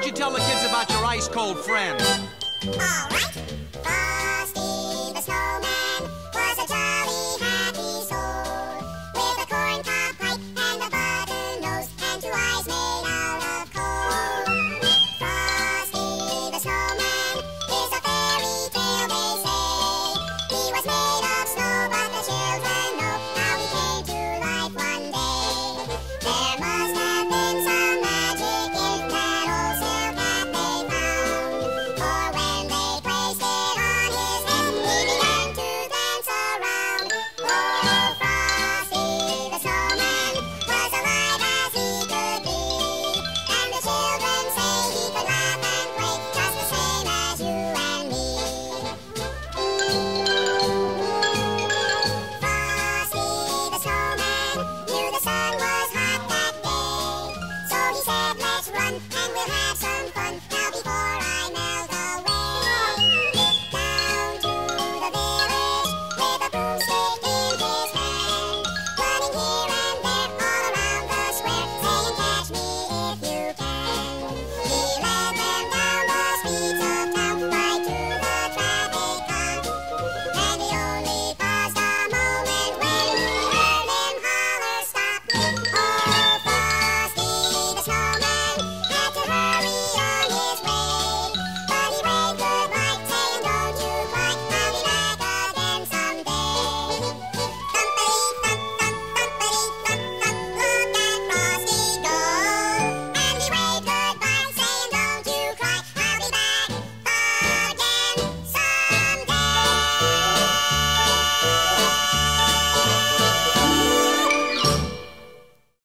don't you tell the kids about your ice cold friend? All right. Bye.